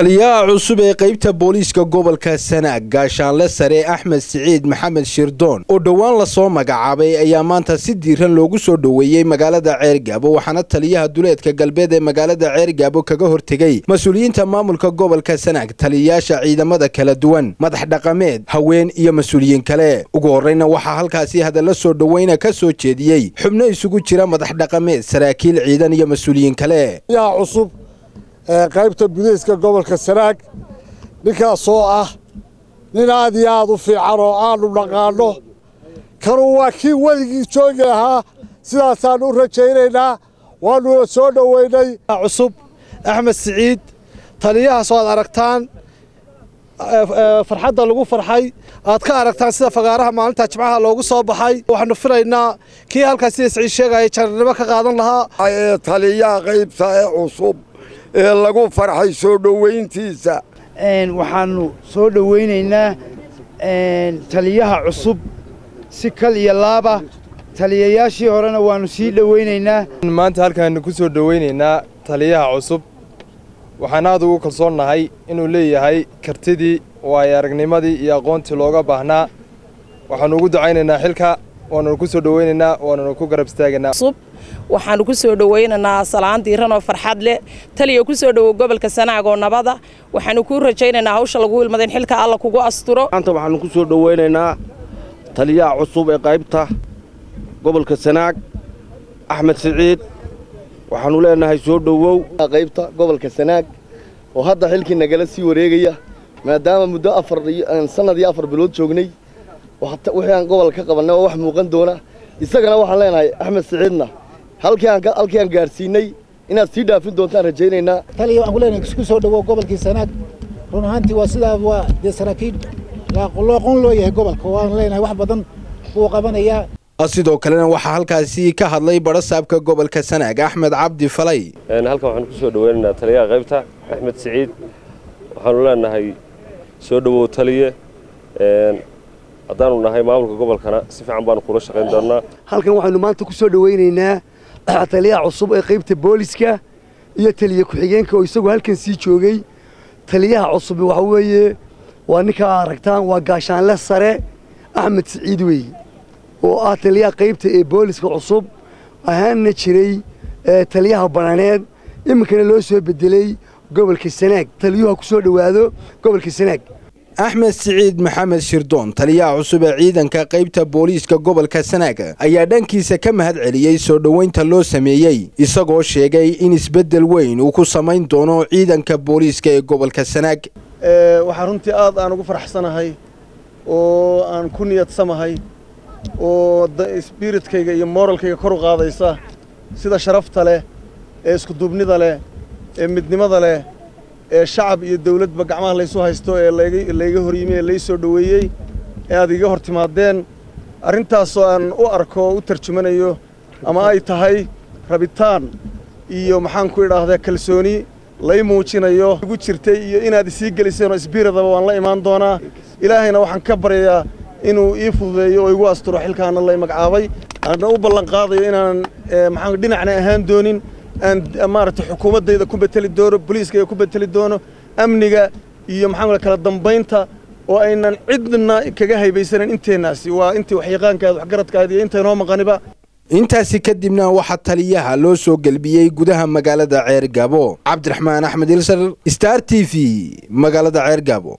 taliyaha cusub ee qaybta booliiska gobolka sanaag gaashaanle sare axmed siciid maxamed shirdoon oo dhowaan la soo magacaabay ayaa maanta si diiran loogu soo dhoweeyey magaalada ceergaabo waxaana taliyaha duleedka galbeed ee magaalada ceergaabo kaga hortegey mas'uuliyiinta maamulka gobolka sanaag taliyayaasha ciidamada kala duwan madax dhaqameed haween iyo mas'uuliyiin kale. Ugu horreyna waxaa halkaasi hadalla soo dhoweyna ka soo jeediyey xubno isugu jira madax dhaqameed saraakiil ciidan iyo mas'uuliyiin kale qaybta buliiska gobolka sanaag ninkaasoo ah nin aad iyo aad u fiican oo aanu dhaqaanno kanuu waa kii weligii joogi lahaa sidaasaannu u rajaynaynaa waannuna soo dhoweynay. Cusub axmed siciid taliyahaasoo aad aragtaan farxadda lagu farxay aad ka aragtaan sida fagaaraha maalinta jimcaha loogu soo baxay. Waxaanu filaynaa kii halkaas sida siciid sheegaya jarnimo ka qaadan lahaa. Ee taliyaha qaybta ee cusub ee lagu farxay soo dhoweyntiisa. Waxaannu soo dhoweynaynaa taliyaha cusub. Si kal iyo laaba taliyayaashii horena waannu sii dhoweynaynaa maanta halkaannu ku soo dhoweynaynaa taliyaha cusub. Waxaan aad ugu kalsoonnahay inuu leeyahay kartidii waayo aragnimadii iyo aqoontii looga baahnaa. Waxaannu ugu ducaynaynaa xilka waannu ku soo dhoweynaynaa waannu ku garab istaagaynaa waxaannu ku soo dhowaynaynaa salaan diiran oo farxad leh. Taliya ku soo dhowow gobolka sanaag oo nabada. Waxaannu kuu rajaynaynaa hawsha lagu ilmada in xilka alla kugu asturo. Maanta waxaannu ku soo dhowaynaynaa taliyaha cusub ee qaybta gobolka sanaag axmed siciid. Waxaannu leenahay soo dhowow. Qaybta gobolka sanaag oo hadda xilkii nagala sii wareegaya maadaama muddo afar sannad iyo afar bilood joognay wixii aan gobolka ka qabannay oo wax muuqan doona. Isagana waxaan leenahay axmed siciidna halkii aan gaadhsiinay inaad sii dhaafin doontaan rajaynaynaa. Taliya waxaan ku leenahay isku soo dhowow gobolkii sanaag. Run ahaantii waa sidaa waa dee saraakiil looqon loo yahay gobolka waan leenahay wax badan buu qabanayaa sidoo kalena waxaa halkaasi ka hadlay barasaabka gobolka sanaag axmed cabdi falay. Halkan waxaanu ku soo dhoweynaynaa taliyaha qaybta axmed siciid waxaanu leenahay soo dhowow taliye haddaanu nahay maamulka gobolkana si fiican baanu kula shaqayn doonnaa. Halkan waxaynu maanta ku soo dhoweynaynaa taliyaha cusub ee qaybta booliska iyo taliye ku-xigeenka oo isagu halkan sii joogay. Taliyaha cusub waxa weeye waa ninkaa aragtaan waa gaashaanle sare axmed siciid weeye oo ah taliyaha qaybta ee booliska cusub ahaanna jiray taliyaha bananeed iminkana loo soo bedelay gobolka sanaag taliyuha ku soo dhowaado gobolka sanaag axmed siciid maxamed shirdoon taliyaha cusub ee ciidanka qaybta booliiska gobolka sanaag ayaa dhankiisa ka mahad celiyey soo dhoweynta loo sameeyey isagoo sheegay in isbeddel weyn uu ku samayn doono ciidanka booliiska ee gobolka sanaag. Waxaan runtii aad aan ugu faraxsanahay oo aan ku niyadsamahay oo sbiritkayga iyo moralkayga kor u qaadaysa sida sharafta leh ee iskuduubnida leh ee midnimada leh ee shacab iyo dawladba gacmaha laysu haysto ee layga hor yimi ee lay soo dhoweeyey ee aad iga hor timaadeen arrintaasoo aan u arko u tarjumanayo ama ay tahay rabitaan iyo maxaan ku idhaahdaa kalsooni lay muujinayo igu jirtay iyo inaad isii geliseen oo isbiiradaba waan la imaan doonaa. Ilaahayna waxaan ka baryayaa inuu ii fududeeyo oo igu asturo xilkaana lay magacaabay aana u ballan qaadayo inaanan maxaan dhinacna ahaan doonin aan maaragtay xukuumaddayda ku beteli doono boliiskayga ku beteli doono amniga iyo maxaan kala dambaynta oo aynan cidna kaga haybaysanan inteennaasi waa intii waxyaqaankaada waxgaradkaada iyo intaynoo maqaniba. Intaasi kadibna waxaa taliyaha loo soo gelbiyey gudaha magaalada ceergaabo cabdiraxmaan axmed ilsar star t v magaalada ceergaabo